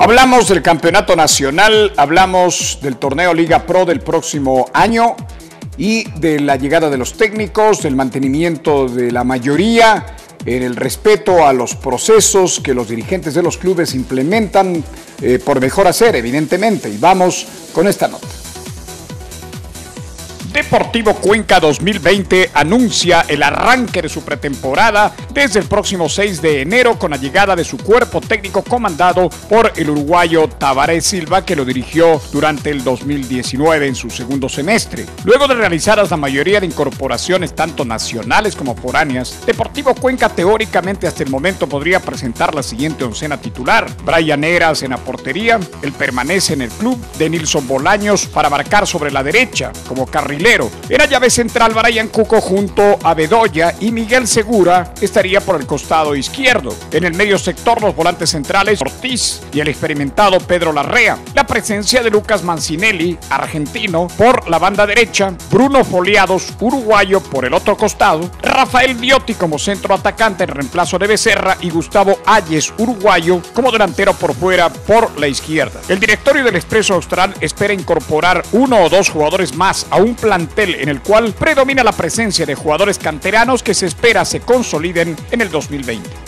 Hablamos del campeonato nacional, hablamos del torneo Liga Pro del próximo año y de la llegada de los técnicos, del mantenimiento de la mayoría, en el respeto a los procesos que los dirigentes de los clubes implementan eh, por mejor hacer, evidentemente. Y vamos con esta nota. Deportivo Cuenca 2020 anuncia el arranque de su pretemporada desde el próximo 6 de enero con la llegada de su cuerpo técnico comandado por el uruguayo Tavares Silva que lo dirigió durante el 2019 en su segundo semestre. Luego de realizadas la mayoría de incorporaciones tanto nacionales como foráneas, Deportivo Cuenca teóricamente hasta el momento podría presentar la siguiente oncena titular. Brian Eras en la portería, él permanece en el club, de Nilson Bolaños para marcar sobre la derecha como carrilero era llave central Brian Cuco junto a Bedoya y Miguel Segura estaría por el costado izquierdo. En el medio sector los volantes centrales Ortiz y el experimentado Pedro Larrea. La presencia de Lucas Mancinelli, argentino, por la banda derecha, Bruno Foliados, uruguayo, por el otro costado, Rafael Biotti como centro atacante en reemplazo de Becerra y Gustavo Ayes, uruguayo, como delantero por fuera por la izquierda. El directorio del Expreso Austral espera incorporar uno o dos jugadores más a un plan en el cual predomina la presencia de jugadores canteranos que se espera se consoliden en el 2020.